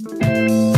Música